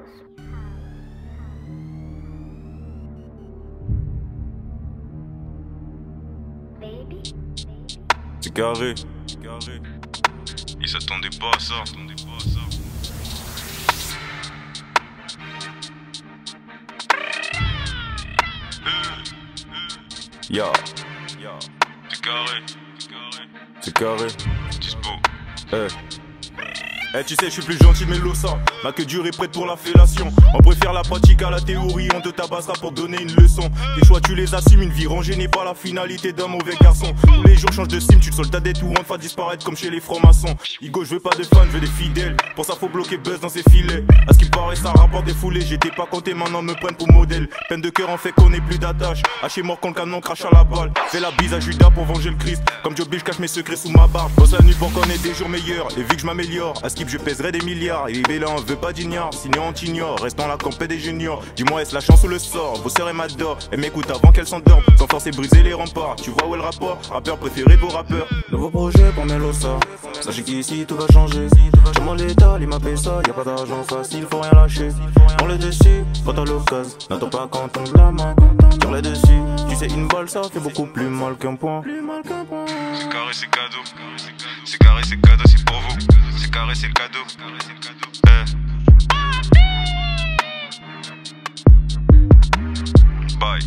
house. C'est carré. Ils s'attendaient pas à ça. Ya, c'est carré. C'est carré. Dispo. Eh. Eh tu sais je suis plus gentil mais l'ossa Ma queue dure est prête pour la fellation. On préfère la pratique à la théorie On te tabassera pour donner une leçon. Tes choix tu les assumes Une vie rangée n'est pas la finalité d'un mauvais garçon. Tous les jours change de sim Tu te soldes ta dette ou on te disparaître comme chez les francs-maçons. Igo je veux pas de fans je veux des fidèles. Pour ça faut bloquer buzz dans ses filets. À ce qui paraît ça rapporte des foulées. J'étais pas compté maintenant me prennent pour modèle. Peine de cœur en fait qu'on ait plus d'attache. Haché mort quand le canon crache à la balle. Fais la bise à Judas pour venger le Christ. Comme Job je cache mes secrets sous ma barbe. Bosse la nuit pour qu'on ait des jours meilleurs. Et vu que je m'améliore À je pèserai des milliards Et on veut pas d'ignore Sinon on t'ignore Restons la campée des juniors Dis-moi est-ce la chance ou le sort? Vos sœurs et m'adorent Et m'écoute avant qu'elles s'endorment Sans forcer briser les remparts Tu vois où est le rapport? Rappeur préféré de vos rappeurs Nouveau projet pour Melosa. Sachez qu'ici tout va changer. Comment l'état, il m'appelle ça, y a pas d'argent facile, faut rien lâcher. On le dessus, quand t'as l'occasion. N'attends pas quand on la main. Tire le dessus, tu sais, une balle ça fait beaucoup plus mal qu'un point. C'est carré, c'est cadeau. C'est carré, c'est cadeau, c'est pour vous. C'est carré, c'est le cadeau. Eh. Bye.